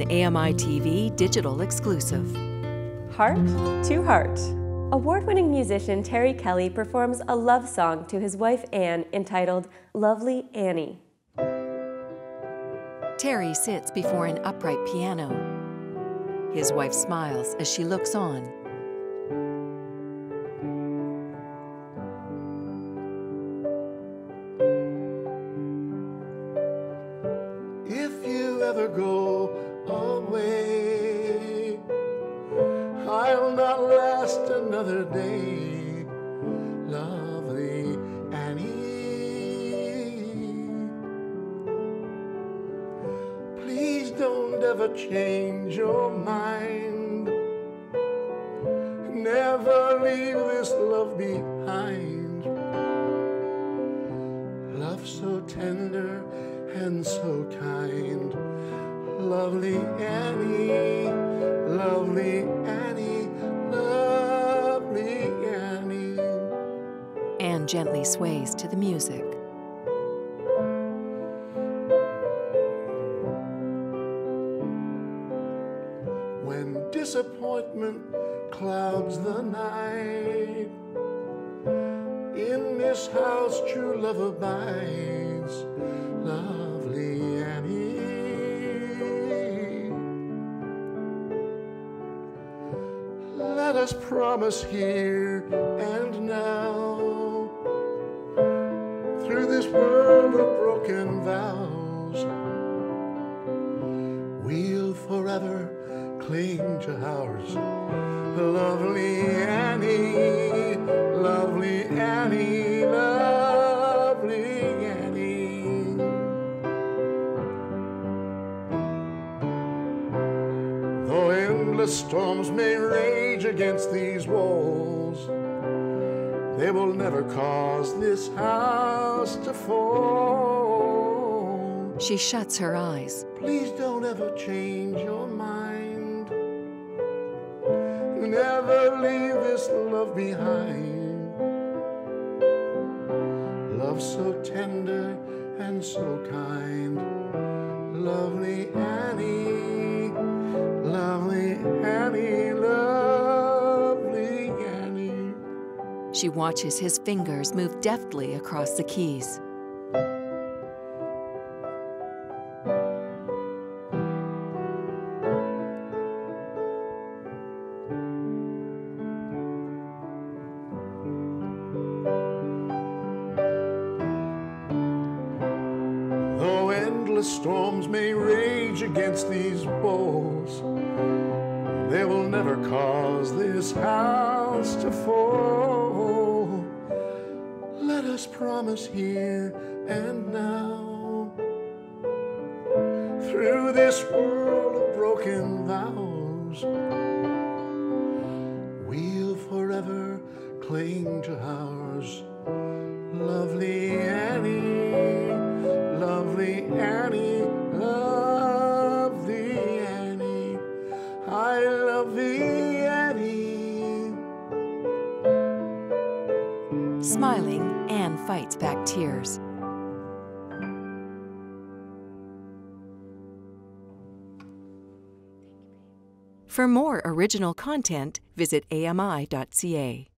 an AMI TV digital exclusive. Heart to Heart. Award winning musician Terry Kelly performs a love song to his wife Anne entitled Lovely Annie. Terry sits before an upright piano. His wife smiles as she looks on. You go away, I'll not last another day, lovely Annie. Please don't ever change your mind. Never leave this love behind. Love so tender and so kind. Lovely Annie, lovely Annie, lovely Annie. Anne gently sways to the music. When disappointment clouds the night, in this house true love abides, lovely us promise here and now, through this world of broken vows, we'll forever cling to ours. Lovely endless storms may rage against these walls, they will never cause this house to fall. She shuts her eyes. Please don't ever change your mind. Never leave this love behind. Love so tender and so kind. Lovely Annie, She watches his fingers move deftly across the keys. Though endless storms may rage against these walls, they will never cause this house to fall. Let us promise here and now, through this world of broken vows, we'll forever cling to ours. I love Annie. Smiling, Anne fights back tears. For more original content, visit ami.ca.